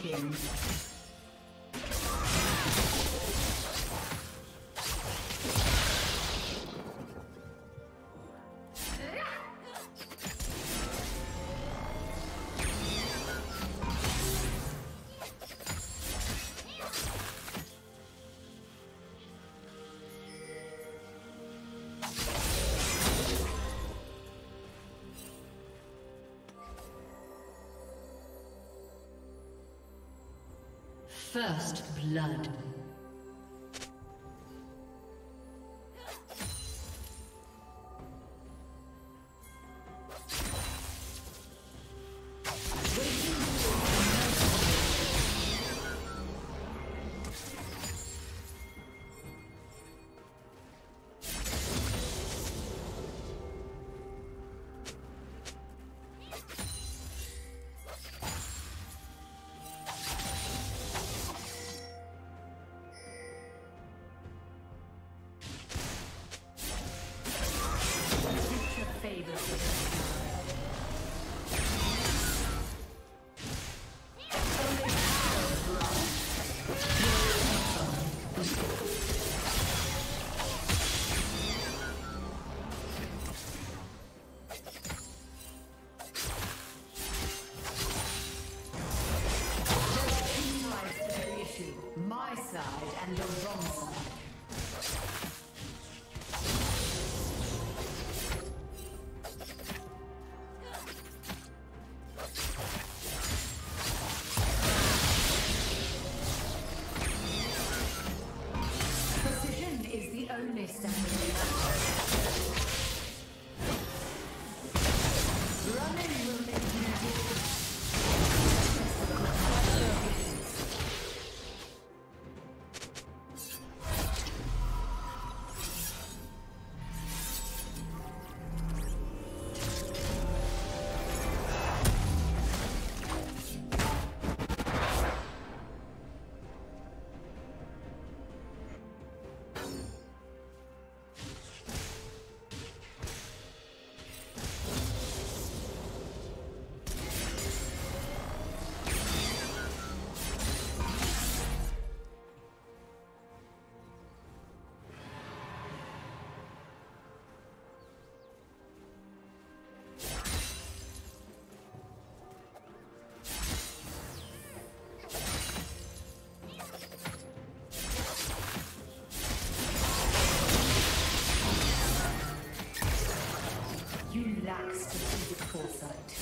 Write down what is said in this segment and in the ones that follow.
to First blood. side.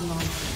Will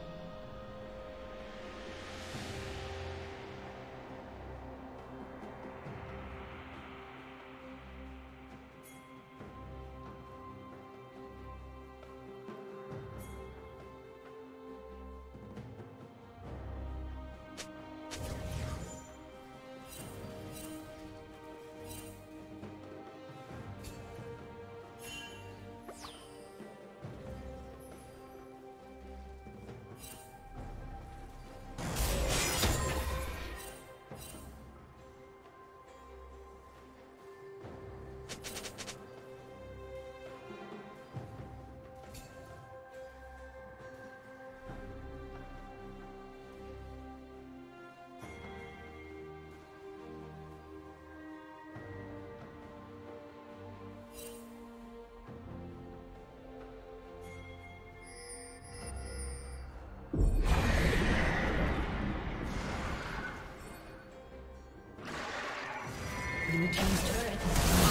Blue Team's turret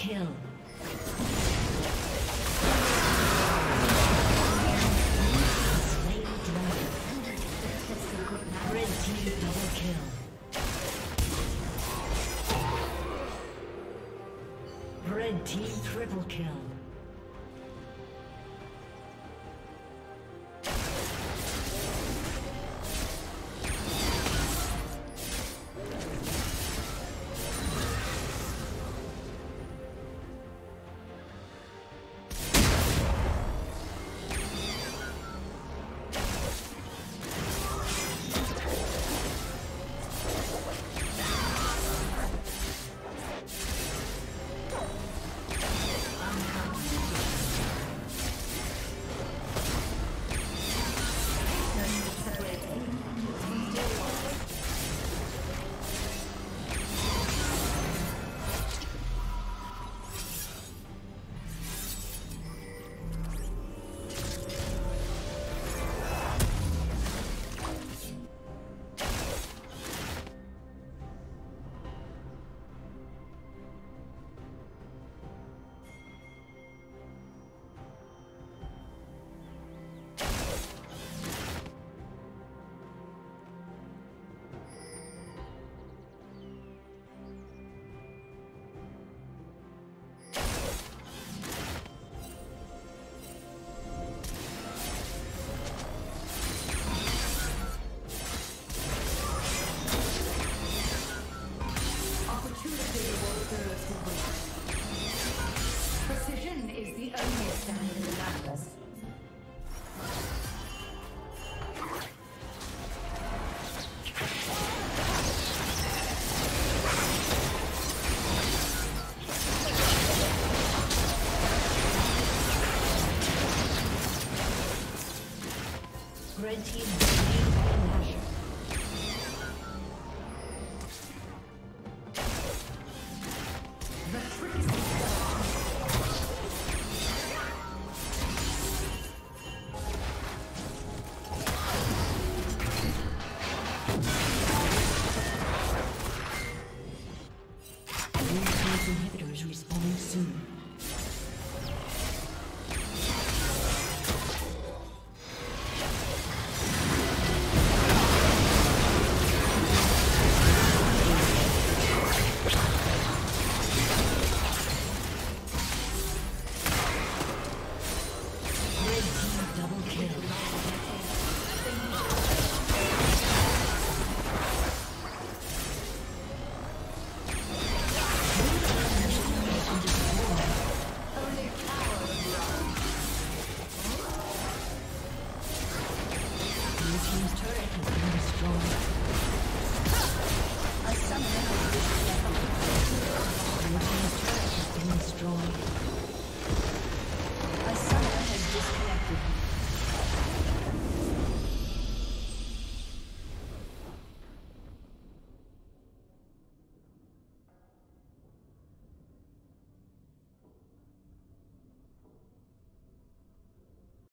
Kill.